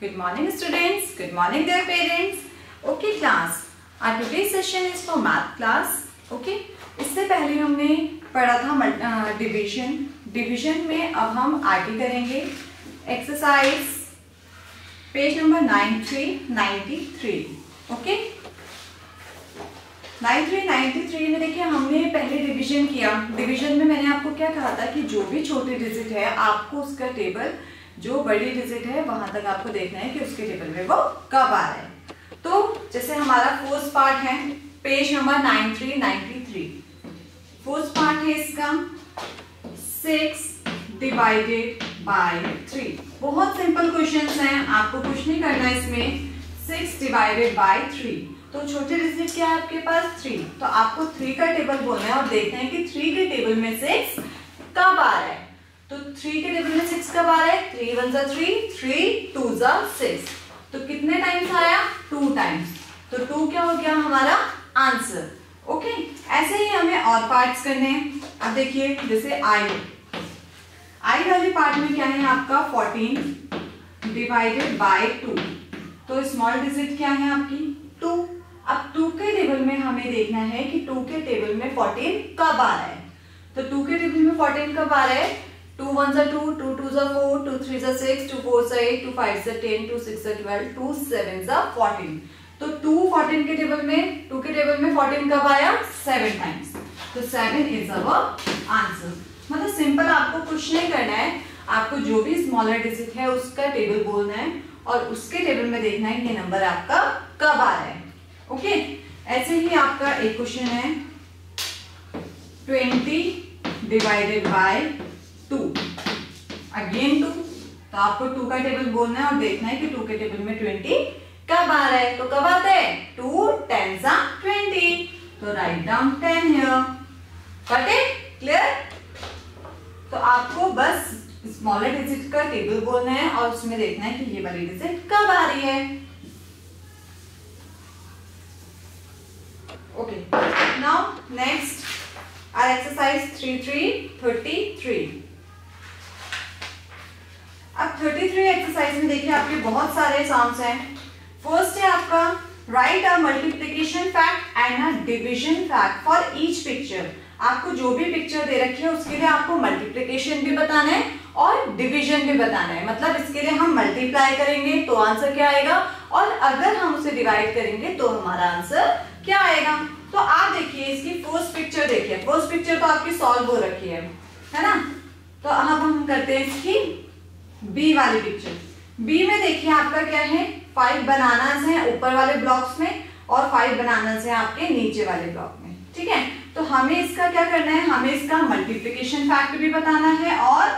Good morning, students. Good morning, dear parents. Okay, class. Our today's session is for math class. Okay. इससे पहले हमने पढ़ा था division division में अब हम आगे करेंगे exercise page number nine three ninety three okay nine three ninety three में देखिए, हमने पहले डिवीज़न किया डिवीज़न में मैंने आपको क्या कहा था कि जो भी छोटे डिजिट है, आपको उसका टेबल जो बड़ी डिजिट है, वहाँ तक आपको देखना है कि उसके टेबल में वो कब आ रहा है। तो जैसे हमारा फोर्थ पार्ट है page number nine three ninety three fourth part है इसका सिक्स डिवाइडेड बाय थ्री बहुत सिंपल क्वेश्चन हैं, आपको कुछ नहीं करना इसमें। सिक्स डिवाइडेड बाय थ्री तो छोटे डिजिट क्या है आपके पास? थ्री तो आपको थ्री का टेबल बोलना है और देखना है कि थ्री के टेबल में सिक्स कब आ रहा है। तो थ्री के टेबल में सिक्स कब आ रहा है? थ्री वन जा थ्री थ्री टू जा सिक्स तो कितने टाइम्स आया? टू टाइम्स तो टू क्या हो गया हमारा? आंसर ओके ऐसे ही हमें और पार्ट्स करने हैं. अब देखिए, जैसे आई आई वाले पार्ट में क्या है आपका? फोर्टीन डिवाइडेड बाय टू तो स्मॉल डिजिट क्या है आपकी? टू अब टू के टेबल में हमें देखना है कि टू के टेबल में फोर्टीन कब आ रहा है? तो टू के टेबल में फोर्टीन कब आ रहा है? टू वन सा टू टू टू जा फोर, टू थ्री जा सिक्स, टू फोर सा एट, टू फाइव जा टेन, टू सिक्स जा ट्वेल्व, टू सेवन जा फोर्टीन। तो टू फोर्टीन के टेबल में, टू के टेबल में फोर्टीन कब आया? सेवन टाइम्स तो सेवन इज़ अवर आंसर मतलब सिंपल आपको कुछ नहीं करना है। आपको जो भी स्मॉलर डिजिट है, उसका टेबल बोलना है और उसके टेबल में देखना है ये नंबर आपका कब आ रहा है। ओके ऐसे ही आपका एक क्वेश्चन है। Twenty divided by two. Again two तो आपको टू का टेबल बोलना है और देखना है कि टू के टेबल में ट्वेंटी कब आ रहा है। तो कब आता है? टू टेन सा ट्वेंटी तो write down ten here clear तो आपको बस स्मॉलर डिजिट का टेबल बोलना है और उसमें देखना है कि ये वाली डिजिट कब आ रही है। Okay now next are exercise three three thirty three अब 33 एक्सरसाइज में देखिए आपके बहुत सारे सॉन्ग्स हैं। फ़र्स्ट है आपका write a multiplication fact and a division fact for each picture आपको जो भी पिक्चर दे रखी है, उसके लिए आपको मल्टीप्लीकेशन भी बताना है और डिवीज़न भी बताना है। मतलब इसके लिए हम मल्टीप्लाई करेंगे तो आंसर क्या आएगा और अगर हम उसे डिवाइड करेंगे तो हमारा आंसर क्या आएगा। तो आप देखिए, इसकी फ़र्स्ट पिक्चर देखिए। फ़र्स्ट पिक्चर तो आपकी सॉल्व हो रखी है है ना? तो अब हम करते हैं इसकी बी वाली पिक्चर बी में देखिए आपका क्या है? फाइव बनानास हैं ऊपर वाले ब्लॉक्स में और फाइव बनानास हैं आपके नीचे वाले ब्लॉक में। ठीक है? तो हमें इसका क्या करना है? हमें इसका मल्टीप्लीकेशन फैक्ट भी बताना है और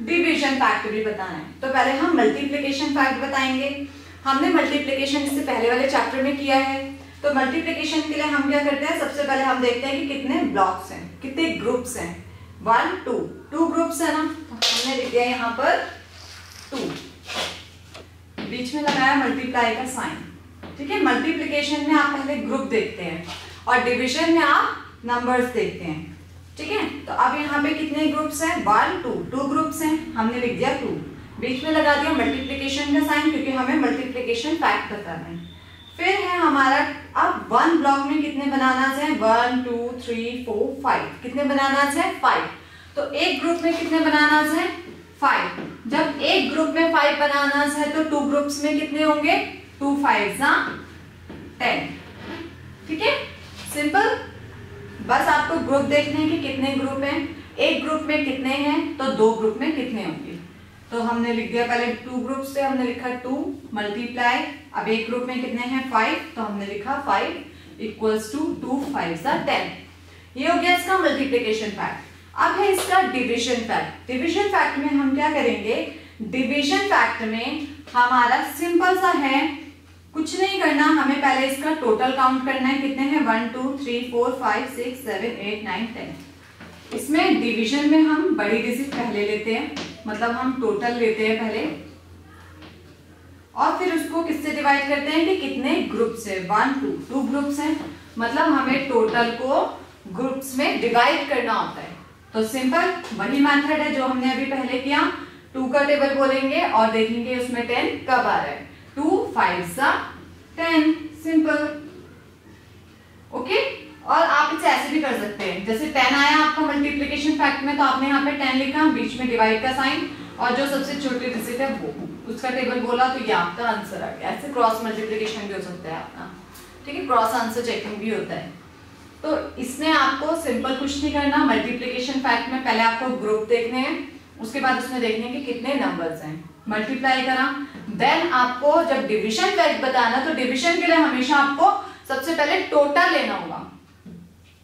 डिविजन फैक्ट भी बताना है। तो पहले हम मल्टीप्लीकेशन फैक्ट बताएँगे। हमने मल्टीप्लीकेशन इससे पहले वाले चैप्टर में किया है। तो मल्टीप्लीकेशन के लिए हम क्या करते हैं? सबसे पहले हम देखते हैं कि कितने ब्लॉक्स हैं, कितने ग्रुप्स हैं। वन टू टू ग्रुप्स है ना? तो हमने लिख दिया यहाँ पर टू। बीच में लगाया मल्टीप्लाई का साइन ठीक है? मल्टीप्लीकेशन में आप पहले ग्रुप देखते हैं और डिवीज़न में आप नंबर्स देखते हैं। ठीक है? तो अब यहाँ पे कितने ग्रुप्स हैं? वन टू टू ग्रुप्स हैं। हमने लिख दिया टू बीच में लगा दिया मल्टीप्लीकेशन का साइन क्योंकि हमें मल्टीप्लीकेशन फैक्ट बताना है। फिर है हमारा, अब वन ब्लॉक में कितने बनानास हैं? One two three four five कितने बनानास हैं? फाइव तो एक ग्रुप में कितने बनानास हैं? फाइव जब एक ग्रुप में फाइव बनानास है तो टू ग्रुप्स में कितने होंगे? टू फाइव टेन ठीक है? सिंपल बस आपको ग्रुप देखने कि कितने ग्रुप हैं। एक ग्रुप में कितने हैं तो दो ग्रुप में कितने होंगे? तो हमने लिख दिया, पहले टू ग्रुप से हमने लिखा टू मल्टीप्लाई अब एक ग्रुप में कितने हैं? फाइव तो हमने लिखा five equals two two five सा टेन ये हो गया इसका मल्टीप्लीकेशन फैक्ट अब है इसका डिविजन फैक्ट डिविजन फैक्ट में हम क्या करेंगे? डिविजन फैक्ट में हमारा सिंपल सा है. कुछ नहीं करना, हमें पहले इसका टोटल काउंट करना है. कितने हैं? One two three four five six seven eight nine ten इसमें डिवीज़न में हम बड़ी डिजिट पहले लेते हैं. मतलब हम टोटल लेते हैं पहले. और फिर उसको किससे डिवाइड करते हैं? कि कितने ग्रुप्स है? वन टू टू ग्रुप्स हैं. मतलब हमें टोटल को ग्रुप्स में डिवाइड करना होता है. तो सिंपल, वही मेथड है जो हमने अभी पहले किया। टू का टेबल बोलेंगे और देखेंगे उसमें टेन कब आ रहा है। टू, फाइव, सा, टेन, सिंपल। ओके? और आप इसे ऐसे भी कर सकते हैं। जैसे टेन आया आपका मल्टीप्लीकेशन फैक्ट में तो आपने यहाँ पे टेन लिखा, बीच में डिवाइड का साइन और जो सबसे छोटी डिजिट है वो। उसका टेबल बोला तो ये आपका आंसर आ गया। ऐसे क्रॉस मल्टीप्लीकेशन भी हो सकता है आपका। ठीक है? क्रॉस आंसर चेकिंग भी होता है। तो इसमें आपको सिंपल कुछ नहीं करना मल्टीप्लीकेशन फैक्ट में पहले आपको ग्रुप देखने हैं, उसके बाद उसमें देखने कि कितने नंबर्स हैं। मल्टीप्लाई करा देन आपको जब डिवीज़न फैक्ट बताना तो डिवीज़न के लिए हमेशा आपको सबसे पहले टोटल लेना होगा।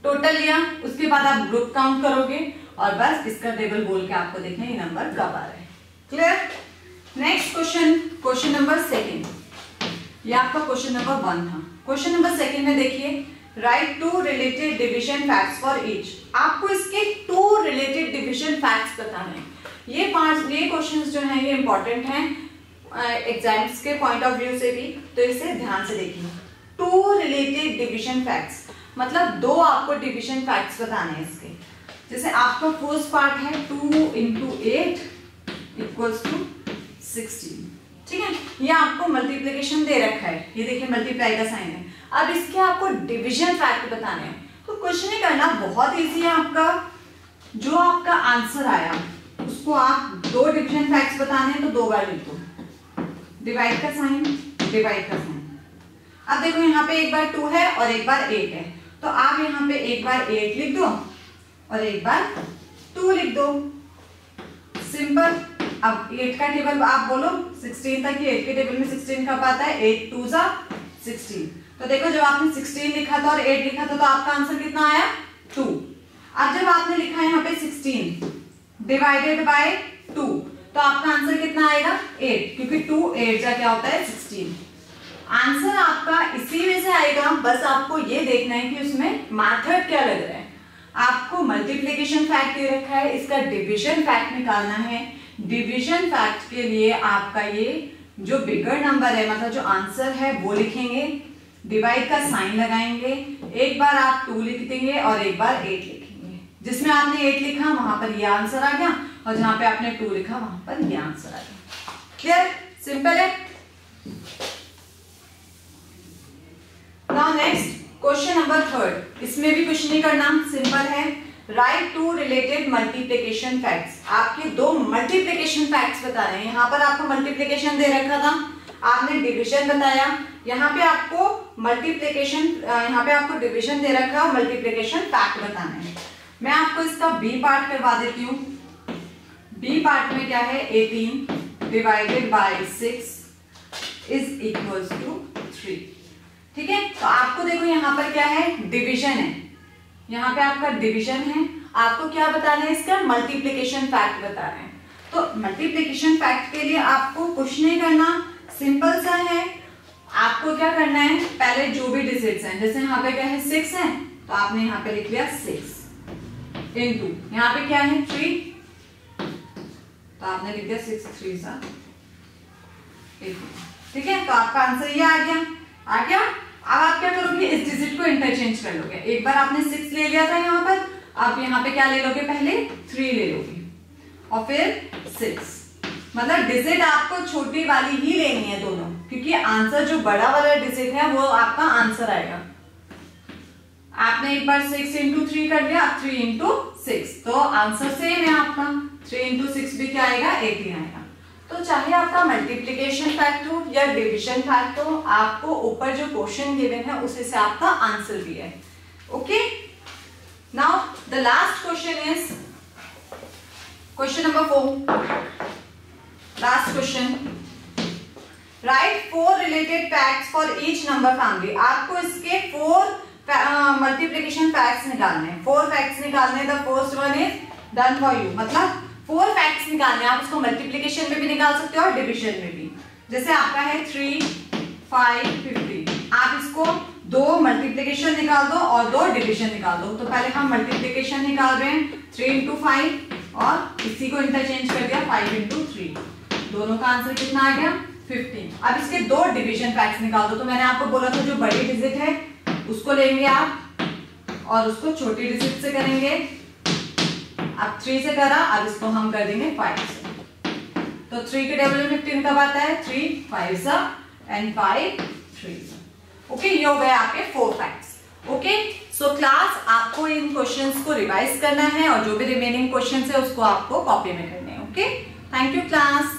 टोटल लिया, उसके बाद आप ग्रुप काउंट करोगे, और बस इसका टेबल बोल के आपको देखना ये नंबर कब आ रहे clear next question question number second ये आपका क्वेश्चन नंबर वन था। क्वेश्चन नंबर सेकेंड में देखिए write two related division facts for each आपको इसके टू रिलेटेड डिविजन फैक्ट्स बताने हैं। ये पाँच, ये क्वेश्चंस जो हैं, ये इंपॉर्टेंट हैं एग्ज़ाम्स के पॉइंट ऑफ़ व्यू से भी। तो इसे ध्यान से देखिए। टू रिलेटेड डिविजन फैक्ट्स मतलब दो आपको डिविजन फैक्ट्स बताने हैं इसके। जैसे आपका फ़र्स्ट पार्ट है two into eight equals two sixteen ठीक है? ये आपको मल्टीप्लीकेशन दे रखा है। ये देखिए मल्टीप्लाई का साइन है। अब इसके आपको डिविजन फैक्ट बताने हैं। तो कुछ नहीं करना, बहुत इजी है आपका। जो आपका आंसर आया, उसको आप दो डिविजन फैक्ट्स बताने हैं तो दो बार लिख। दो डिवाइड का साइन डिवाइड का साइन अब देखो, यहाँ पे एक बार टू है और एक बार एट है। तो आप यहाँ पे एक बार एट लिख दो और एक बार टू लिख दो। सिंपल अब एट का टेबल आप बोलो सिक्सटीन तक एट के टेबल में सिक्सटीन कब आता है? एट टू जा सिक्सटीन तो देखो, जब आपने सिक्सटीन लिखा था और एट लिखा था तो आपका आंसर कितना आया? टू अब जब आपने लिखा है यहाँ पे सिक्सटीन डिवाइडेड बाय टू तो आपका आंसर कितना आएगा? एट क्योंकि टू एट जा क्या होता है? सिक्सटीन आंसर आपका इसी में से आएगा, बस आपको ये देखना है कि उसमें मैथड क्या लग रहा है। आपको मल्टीप्लीकेशन फैक्ट दे रखा है, इसका डिविजन फैक्ट निकालना है। डिविजन फैक्ट के लिए आपका ये जो बिगर नंबर है मतलब जो आंसर है, वो लिखेंगे डिवाइड का साइन लगाएँगे, एक बार आप टू लिख देंगे और एक बार एट लिखेंगे। जिसमें आपने एट लिखा, वहाँ पर ये आंसर आ गया और जहाँ पे आपने टू लिखा, वहाँ पर ये आंसर आ गया। क्लियर सिंपल है? Now next question number third इसमें भी कुछ नहीं करना सिंपल है। Write two related multiplication facts आपके दो मल्टीप्लीकेशन फैक्ट्स बता रहे हैं। यहाँ पर आपको मल्टीप्लीकेशन दे रखा था। आपने डिविजन बताया। यहाँ पे आपको मल्टीप्लीकेशन यहाँ पे आपको डिविजन दे रखा है मल्टीप्लीकेशन फैक्ट बताना है। मैं आपको इसका बी पार्ट करवा देती हूँ। बी पार्ट में क्या है? Eighteen divided by six is equals to three ठीक है? तो आपको देखो यहाँ पर क्या है? डिविजन है। यहाँ पे आपका डिविजन है। आपको क्या बताना है इसका? मल्टीप्लीकेशन फैक्ट बता रहे हैं। तो मल्टीप्लीकेशन फैक्ट के लिए आपको कुछ नहीं करना सिंपल सा है। आपको क्या करना है? पहले जो भी डिजिट्स हैं, जैसे यहाँ पे क्या है सिक्स है तो आपने यहाँ पे लिख लिया सिक्स इंटू यहाँ पे क्या है? थ्री तो आपने लिख दिया सिक्स थ्री सा। ठीक है? तो आपका आंसर ये आ गया। आ गया? अब आप क्या करोगे? इस डिजिट को इंटरचेंज कर लोगे। एक बार आपने सिक्स ले लिया था यहाँ पर, आप यहाँ पे क्या ले लोगे पहले? थ्री ले लोगे। और फिर सिक्स मतलब डिजिट आपको छोटी वाली ही लेनी है दोनों, क्योंकि आंसर जो बड़ा वाला डिजिट है, वो आपका आंसर आएगा। आपने एक बार सिक्स इंटू थ्री कर दिया थ्री इंटू सिक्स तो आंसर सेम है आपका। थ्री इंटू सिक्स भी क्या आएगा? एटीन आएगा। तो चाहे आपका मल्टीप्लीकेशन फैक्ट हो या डिविजन फैक्ट हो, आपको ऊपर जो क्वेश्चन गिवन है, उसी से आपका आंसर भी है। Okay now the last question is question number four last question write four related facts for each number family आपको इसके फोर मल्टीप्लीकेशन फैक्ट्स निकालने हैं. फोर फैक्ट्स निकालने the first one is done for you मतलब four facts निकालने आप उसको multiplication में भी निकाल सकते हो और डिविजन में भी. जैसे आपका है थ्री फाइव फिफ्टी आप इसको दो मल्टीप्लीकेशन निकाल दो और दो डिविजन निकाल दो. तो पहले हम मल्टीप्लीकेशन निकाल रहे हैं. थ्री इंटू फाइव और इसी को इंटरचेंज कर दिया फाइव इंटू थ्री दोनों का आंसर कितना आ गया? फिफ्टीन अब इसके दो डिविजन फैक्ट्स निकाल दो। तो मैंने आपको बोला था जो बड़ी डिजिट है, उसको लेंगे आप और उसको छोटी डिजिट से करेंगे। अब थ्री से करा, अब इसको हम कर देंगे फाइव से। तो थ्री के में फिफ्टीन कब आता है? थ्री फाइव सा एंड फाइव थ्री ओके ये हो गए आपके four facts okay so class आपको इन क्वेश्चंस को रिवाइज करना है और जो भी रिमेनिंग क्वेश्चन है, उसको आपको कॉपी में करने हैं ओके थैंक यू क्लास